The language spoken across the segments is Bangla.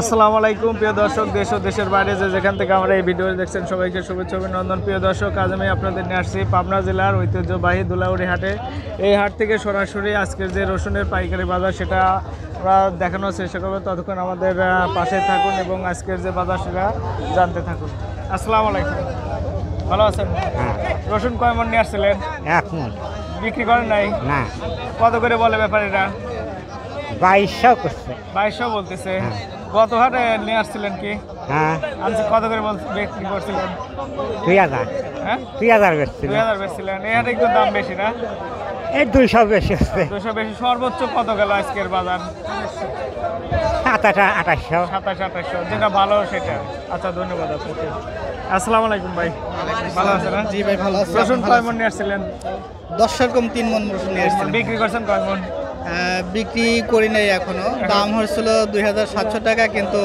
আসসালামু আলাইকুম প্রিয় দর্শক দেশ ও দেশের বাইরে যে যেখান থেকে আমরা এই ভিডিও দেখছেন সবাইকে শুভেচ্ছা অভিনন্দন। প্রিয় দর্শক আজ আমি আপনাদের নিয়ে আসছি পাবনা জেলার ঐতিহ্যবাহী দুলাউড়ি হাটে। এই হাট থেকে সরাসরি আজকের যে রসুনের পাইকারি বাজার সেটা আমরা দেখানোর চেষ্টা করব। ততক্ষণ আমাদের পাশে থাকুন এবং আজকের যে বাজার সেটা জানতে থাকুন। আসসালামু আলাইকুম। ভালো আছেন? রসুন কয় মন নিয়ে আসছিলেন? বিক্রি করেন নাই? না। কত করে বলে ব্যাপারীরা? বাইশশো করছে। বাইশশো বলতেছে। গত হাটে নিয়ে আসছিলেন কি? হ্যাঁ। আনছি কত করে বল বিক্রি করছিলেন? দুই হাজার। হ্যাঁ? দুই হাজার দুই হাজার বেচছিলেন। এই হাটে একটু দাম বেশি না? এই দুইশো বেশি হচ্ছে দুশো বেশি। সর্বোচ্চ কত গেল আজকের বাজার? সাতাশ আঠাশশো। সাতাশ আঠাশশো। যেটা ভালো সেটা। আচ্ছা ধন্যবাদ আপনাকে। আসসালামু আলাইকুম ভাই। ভালো আছেন হ্যাঁ? জি ভাই ভালো আছি। রসুন কয় মন নিয়ে আসছিলেন? দশ রকম তিন মন রসুন নিয়ে এসেছিলাম বিক্রি করছেন কয় মন? বিক্রি করি নাই এখনও। দাম হয়েছিল দুই হাজার সাতশো টাকা কিন্তু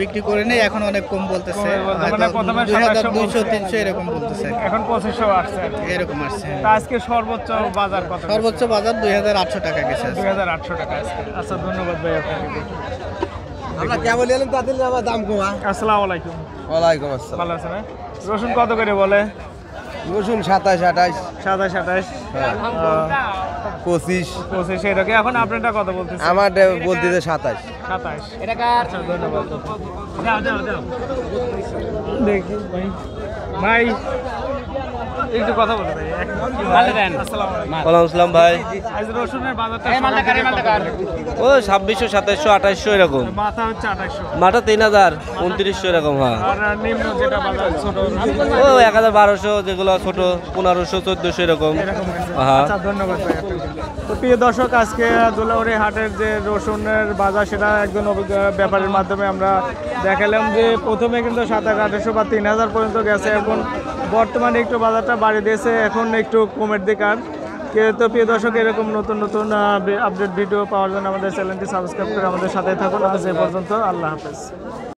বিক্রি করি নাই এখন অনেক কম বলতেছে। মানে প্রথমে দুই হাজার দুইশো তিনশো এরকম বলতেছে। এখন পঁচিশশো আসছে এরকম আসছে। তা আজকে সর্বোচ্চ বাজার কত সর্বোচ্চ বাজার দুই হাজার আটশো টাকা গেছে দুই হাজার আটশো টাকা আচ্ছা ধন্যবাদ ভাই আপনাকে। আমরা কেবল এলাম তাদের দাম কমা। আসসালামু আলাইকুম। ওয়ালাইকুম আসসালাম। ভালো আছেন হ্যাঁ? রসুন কত করে বলে? রসুন সাতাশ আঠাশ। সাতাশ আঠাশ। পঁচিশ। পঁচিশ এরকম এখন আপনারটা কত বলতেছে আমার বলতে সাতাশ। সাতাশ। আচ্ছা ধন্যবাদ। দেখি ভাই। ভাই একটু কথা বলে ভাই আসসালামু আলাইকুম ওয়ালাইকুম আসসালাম ভাই। আজ রসুনের বাজারটা? ও ছাব্বিশশো সাতাশশো আঠাশশো এরকম। মাথা হচ্ছে আঠাশশো মাটা তিন হাজার উনত্রিশশো এরকম হ্যাঁ। আর নিম্ন যেটা বাজার ছোট। ও এক হাজার বারোশো যেগুলো ছোট পনেরোশো চোদ্দশো এরকম। হ্যাঁ। আচ্ছা ধন্যবাদ তো প্রিয় দর্শক আজকে দুলাউড়ি হাটের যে রসুনের বাজার সেটা একজন অভিজ্ঞ ব্যাপারের মাধ্যমে আমরা দেখালাম যে প্রথমে কিন্তু সাত হাজার আঠারোশো বা তিন হাজার পর্যন্ত গেছে। এখন বর্তমানে একটু বাজারটা বাড়িয়ে দিয়েছে, এখন একটু কমের দিকে। আর কে- তো প্রিয় দর্শক, এরকম নতুন নতুন আপডেট ভিডিও পাওয়ার জন্য আমাদের চ্যানেলটি সাবস্ক্রাইব করে আমাদের সাথে থাকুন। আজ এ পর্যন্ত, আল্লাহ হাফেজ।